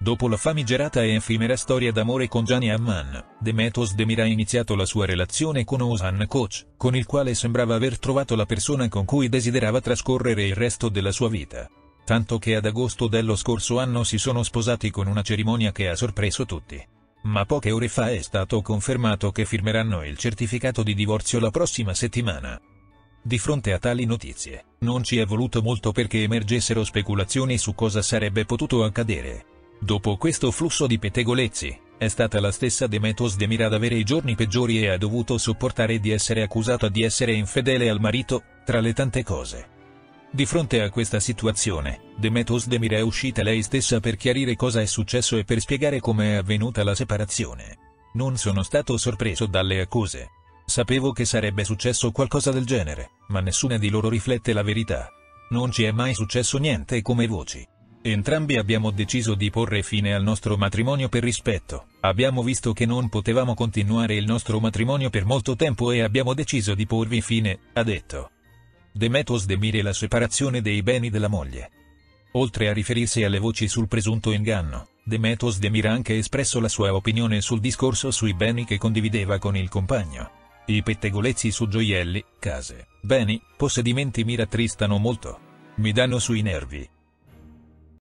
Dopo la famigerata e effimera storia d'amore con Gianni Amman, Demetos Demir ha iniziato la sua relazione con Osan Coach, con il quale sembrava aver trovato la persona con cui desiderava trascorrere il resto della sua vita. Tanto che ad agosto dello scorso anno si sono sposati con una cerimonia che ha sorpreso tutti. Ma poche ore fa è stato confermato che firmeranno il certificato di divorzio la prossima settimana. Di fronte a tali notizie, non ci è voluto molto perché emergessero speculazioni su cosa sarebbe potuto accadere. Dopo questo flusso di pettegolezzi, è stata la stessa Demetos Demir ad avere i giorni peggiori e ha dovuto sopportare di essere accusata di essere infedele al marito, tra le tante cose. Di fronte a questa situazione, Demetos Demir è uscita lei stessa per chiarire cosa è successo e per spiegare come è avvenuta la separazione. Non sono stato sorpreso dalle accuse. Sapevo che sarebbe successo qualcosa del genere, ma nessuna di loro riflette la verità. Non ci è mai successo niente come voci. Entrambi abbiamo deciso di porre fine al nostro matrimonio per rispetto, abbiamo visto che non potevamo continuare il nostro matrimonio per molto tempo e abbiamo deciso di porvi fine, ha detto. Demetos demire la separazione dei beni della moglie. Oltre a riferirsi alle voci sul presunto inganno, Demetos Demir ha anche espresso la sua opinione sul discorso sui beni che condivideva con il compagno. I pettegolezzi su gioielli, case, beni, possedimenti mi rattristano molto. Mi danno sui nervi.